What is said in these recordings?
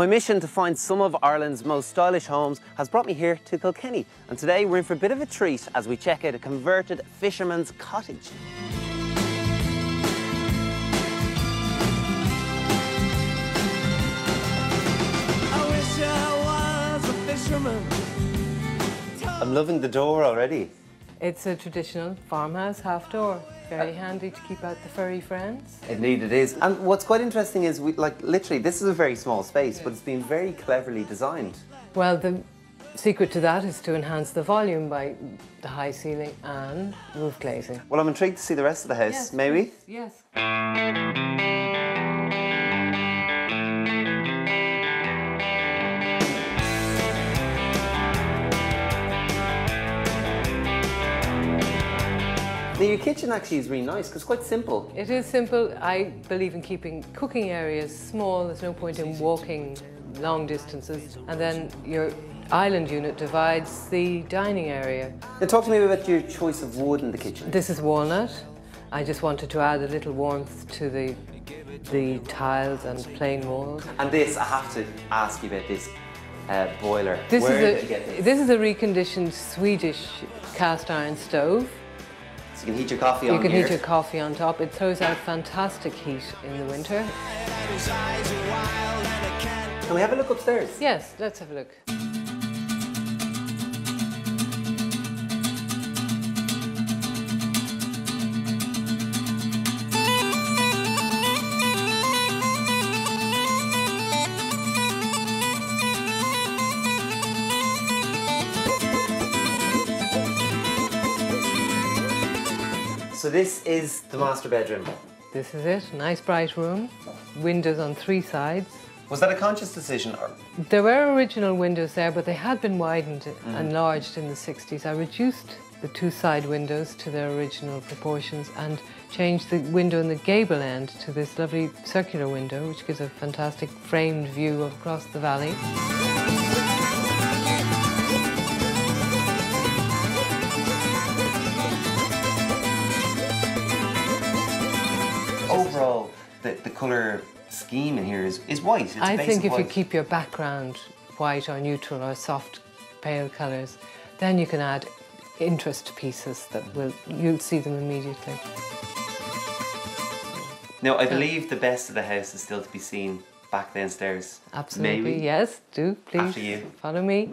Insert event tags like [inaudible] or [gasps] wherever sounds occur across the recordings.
My mission to find some of Ireland's most stylish homes has brought me here to Kilkenny, and today we're in for a bit of a treat as we check out a converted fisherman's cottage. I'm loving the door already. It's a traditional farmhouse half door. Very handy to keep out the furry friends. Indeed it is. And what's quite interesting is, we, like, literally, this is a very small space, but it's been very cleverly designed. Well, the secret to that is to enhance the volume by the high ceiling and roof glazing. Well, I'm intrigued to see the rest of the house. Yes, May we? Yes. Now, your kitchen actually is really nice because it's quite simple. It is simple. I believe in keeping cooking areas small. There's no point in walking long distances. And then your island unit divides the dining area. Now, talk to me about your choice of wood in the kitchen. This is walnut. I just wanted to add a little warmth to the the tiles and plain walls. And this, I have to ask you about this uh, boiler. This Where is did you get a this? this is a reconditioned Swedish cast iron stove. So you can heat your coffee You on can here. heat your coffee on top. It throws out fantastic heat in the winter. Can we have a look upstairs? Yes, let's have a look. So this is the master bedroom. This is it. Nice bright room. Windows on three sides. Was that a conscious decision? Or There were original windows there, but they had been widened and enlarged in the 60s. I reduced the two side windows to their original proportions and changed the window in the gable end to this lovely circular window, which gives a fantastic framed view across the valley. The, the colour scheme in here is, is white. It's I think if you keep your background white or neutral or soft pale colours, then you can add interest pieces that will you'll see them immediately. Now, I believe the best of the house is still to be seen back downstairs. Absolutely, Maybe. yes, do please After you. follow me.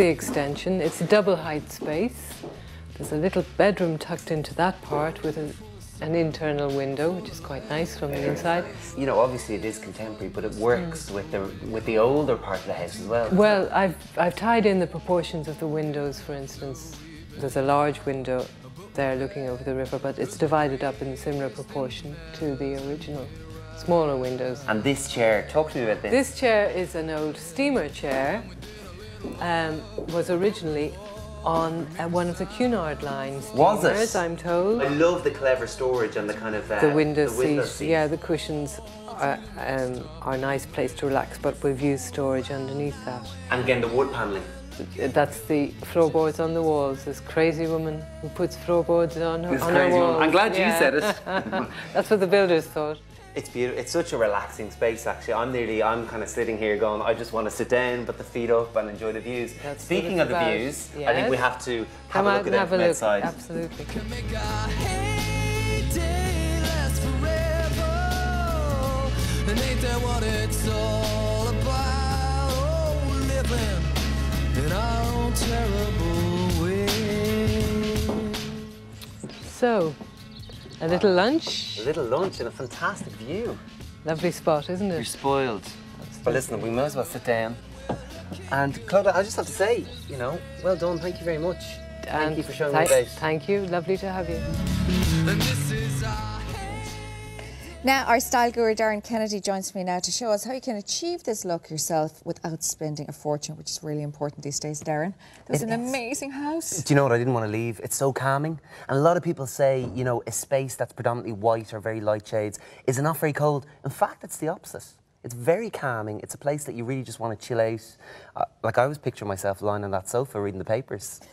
The extension. It's a double height space. There's a little bedroom tucked into that part with a, an internal window, which is quite nice from the inside. You know, obviously it is contemporary, but it works mm. with the with the older part of the house as well. Well, I've, I've tied in the proportions of the windows, for instance. There's a large window there looking over the river, but it's divided up in a similar proportion to the original smaller windows. And this chair, talk to me about this. This chair is an old steamer chair, um, was originally on uh, one of the Cunard lines. Was it? I'm told. I love the clever storage and the kind of uh, the window, the window seat. Yeah, the cushions are, um, are a nice place to relax, but we've used storage underneath that. And again, the wood paneling. That's the floorboards on the walls. This crazy woman who puts floorboards on her, This on her crazy woman. walls. I'm glad you Yeah. said it. [laughs] That's what the builders thought. It's beautiful. It's such a relaxing space, actually. I'm nearly, I'm kind of sitting here going, I just want to sit down, put the feet up, and enjoy the views. That's Speaking of the about. views, I think we have to have Come a out look at and it have a from look. outside. Absolutely. And ain't that what it's all about? Oh, living in our own terrible way. So, a little lunch. A little lunch and a fantastic view. Lovely spot, isn't it? You're it? spoiled. But listen, we might as well sit down. And Clodagh, I just have to say, you know, well done. Thank you very much. Thank And you for showing thank- me about. Thank you. Lovely to have you. Now, our style guru Darren Kennedy joins me now to show us how you can achieve this look yourself without spending a fortune, which is really important these days, Darren. There's an is. amazing house. Do you know what I didn't want to leave? It's so calming. And a lot of people say, you know, a space that's predominantly white or very light shades is not very cold. In fact, it's the opposite. It's very calming. It's a place that you really just want to chill out. Uh, like I was picturing myself lying on that sofa reading the papers. [laughs]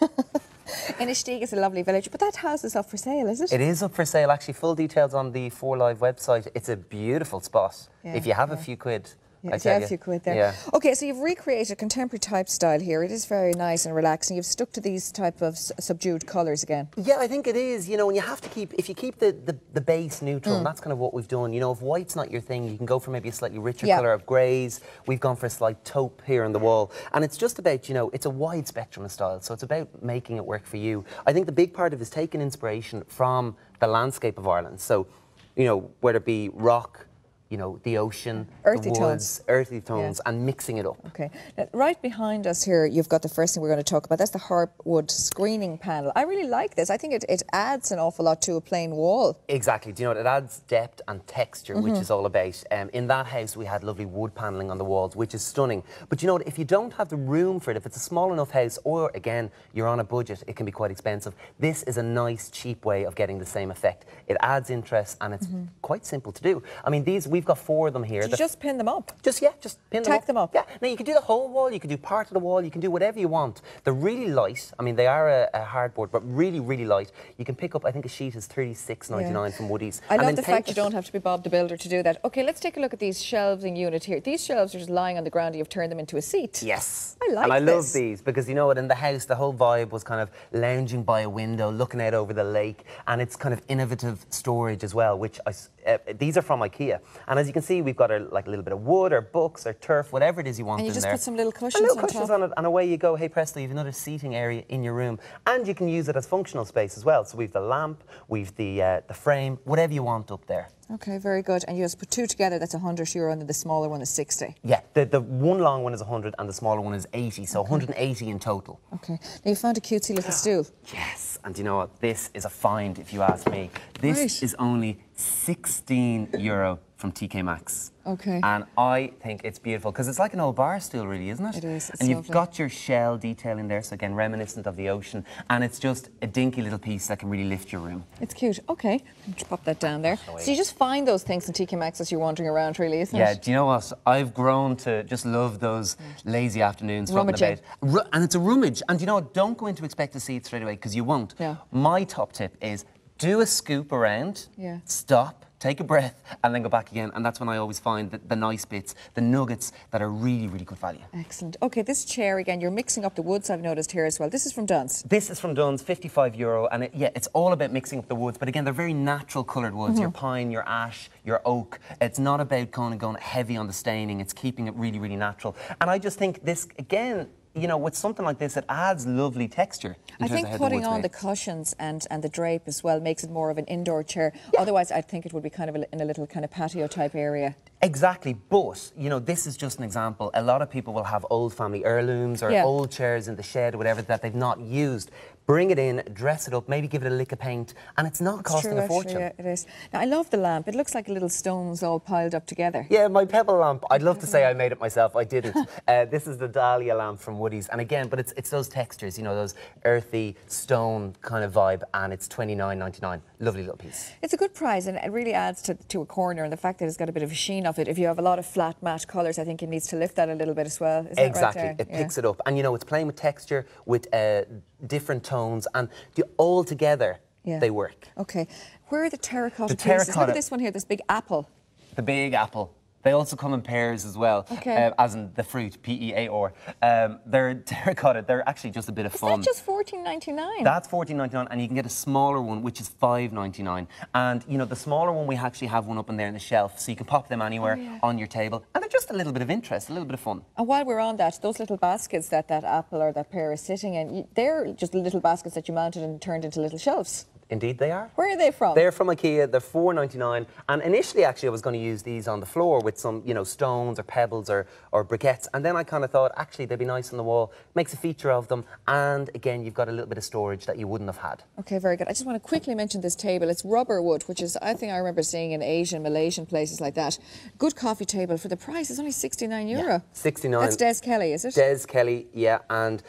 Inistioge is a lovely village, but that house is up for sale, is it? it is up for sale, actually. Full details on the Four Live website. It's a beautiful spot. Yeah, if you have a few quid, Yeah, I you you. a few quid there. Yeah. Okay, so you've recreated a contemporary type style here. It is very nice and relaxing. You've stuck to these type of s- subdued colours again. Yeah, I think it is. You know, and you have to keep, if you keep the, the, the base neutral, Mm. and that's kind of what we've done. You know, if white's not your thing, you can go for maybe a slightly richer Yeah. colour of greys. We've gone for a slight taupe here on the wall. And it's just about, you know, it's a wide spectrum of style. So it's about making it work for you. I think the big part of it is taking inspiration from the landscape of Ireland. So, you know, whether it be rock, you know, the ocean, Earthy the tones. earthy tones, and mixing it up. Okay. Now, right behind us here, you've got the first thing we're going to talk about. That's the Harpwood screening panel. I really like this. I think it, it adds an awful lot to a plain wall. Exactly. Do you know what? It adds depth and texture, Mm-hmm. which is all about. Um, in that house, we had lovely wood paneling on the walls, which is stunning. But you know what? If you don't have the room for it, if it's a small enough house, or again, you're on a budget, it can be quite expensive. This is a nice, cheap way of getting the same effect. It adds interest, and it's quite simple to do. I mean, these we've got four of them here. The- just pin them up. just yeah, just pin them Tack up. them up. Yeah. Now you can do the whole wall. You can do part of the wall. You can do whatever you want. They're really light. I mean, they are a, a hardboard, but really, really light. You can pick up. I think a sheet is thirty six ninety nine from Woodie's. I and love the fact you don't have to be Bob the Builder to do that. Okay, let's take a look at these shelving unit here. These shelves are just lying on the ground. You've turned them into a seat. Yes. I like And I love these because you know what? In the house, the whole vibe was kind of lounging by a window, looking out over the lake, and it's kind of innovative storage as well. Which I uh, these are from IKEA, and as you can see, we've got a, like a little bit of wood or books or turf, whatever it is you want And you just there. put some little cushions little on cushions top. on it, and away you go. Hey presto, you've another seating area in your room, and you can use it as functional space as well. So we've the lamp, we've the uh, the frame, whatever you want up there. Okay, very good. And you just put two together, that's 100 euro, and then the smaller one is 60. Yeah, the, the one long one is 100 and the smaller one is 80, so 180 in total. Okay. Now you found a cutesy little [gasps] stool. Yes, and you know what? This is a find, if you ask me. This Right. is only 16 euro from TK Maxx. Okay. And I think it's beautiful because it's like an old bar stool, really, isn't it? It is, and you've lovely. got your shell detail in there, so again, reminiscent of the ocean. And it's just a dinky little piece that can really lift your room. It's cute. Okay. Just pop that down there. away. So you just find those things in TK Maxx as you're wandering around, really, isn't Yeah, it? Yeah. Do you know what? I've grown to just love those lazy afternoons Rummaging. about. And it's a rummage. And do you know what? Don't go in to expect to see it straight away because you won't. Yeah. My top tip is do a scoop around, Yeah. stop, take a breath, and then go back again. And that's when I always find the, the nice bits, the nuggets that are really, really good value. Excellent. Okay, this chair again, you're mixing up the woods, I've noticed here as well. This is from Dunnes. This is from Dunnes, 55 euro, and it, yeah, it's all about mixing up the woods. But again, they're very natural coloured woods. Mm-hmm. Your pine, your ash, your oak. It's not about kind of going heavy on the staining. It's keeping it really, really natural. And I just think this again. You know, with something like this, it adds lovely texture. I think putting on made. the cushions and, and the drape as well makes it more of an indoor chair. Otherwise, I think it would be kind of a, in a little kind of patio type area. Exactly, but you know, this is just an example. A lot of people will have old family heirlooms or Yeah. old chairs in the shed or whatever that they've not used. Bring it in, dress it up, maybe give it a lick of paint, and it's not It's costing true, a actually, fortune. yeah, it is. Now, I love the lamp. It looks like little stones all piled up together. Yeah, my pebble lamp. I'd love to say I [laughs] made it myself. I didn't. [laughs] uh, this is the Dahlia lamp from Woodie's, and again, but it's it's those textures, you know, those earthy stone kind of vibe, and it's twenty nine ninety nine. Lovely little piece. It's a good price and it really adds to, to a corner and the fact that it's got a bit of a sheen of it. If you have a lot of flat matte colours, I think it needs to lift that a little bit as well. Is exactly, That right it there? picks it up, and you know, it's playing with texture, with uh, different tones, and the, all together Yeah. they work. Okay. Where are the terracotta The pieces? Look at this one here, this big apple. The big apple. They also come in pairs as well, Okay. uh, as in the fruit, P E A R. Um, they're [laughs] terracotta. They're actually just a bit of Is fun. that just fourteen ninety nine? That's fourteen ninety nine, and you can get a smaller one, which is five ninety nine. And you know, the smaller one, we actually have one up in there on the shelf, so you can pop them anywhere Oh, yeah. on your table, and they're just a little bit of interest, a little bit of fun. And while we're on that, those little baskets that that apple or that pear is sitting in, they're just little baskets that you mounted and turned into little shelves. Indeed, they are. Where are they from? They're from IKEA. They're four ninety nine. And initially, actually, I was going to use these on the floor with some, you know, stones or pebbles or, or briquettes. And then I kind of thought, actually, they'd be nice on the wall. Makes a feature of them. And again, you've got a little bit of storage that you wouldn't have had. Okay, very good. I just want to quickly mention this table. It's rubber wood, which is I think I remember seeing in Asian, Malaysian places like that. Good coffee table for the price. It's only sixty nine euro. Yeah, 69. That's Des Kelly, is it? Des Kelly, yeah. And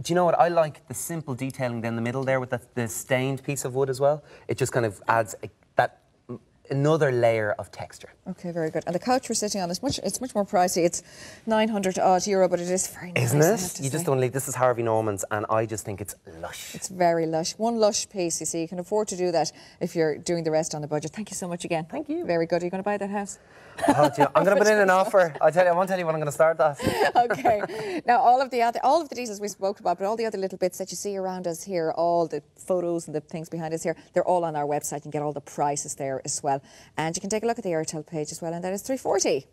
do you know what? I like the simple detailing down the middle there with the, the stained piece of wood as well. It just kind of adds a, that another layer of texture. Okay, very good. And the couch we're sitting on is much. It's much more pricey. It's nine hundred odd euro, but it is very nice. Isn't it? You just say. don't leave. This is Harvey Norman's, and I just think it's lush. It's very lush. One lush piece. You see, you can afford to do that if you're doing the rest on the budget. Thank you so much again. Thank you. Very good. Are you going to buy that house? Oh, you know, I'm going to put in an [laughs] offer. I tell you, I won't tell you when I'm going to start that. [laughs] okay. Now, all of the other, all of the details we spoke about, but all the other little bits that you see around us here, all the photos and the things behind us here, they're all on our website. You can get all the prices there as well, and you can take a look at the Aertel page as well, and that is 340.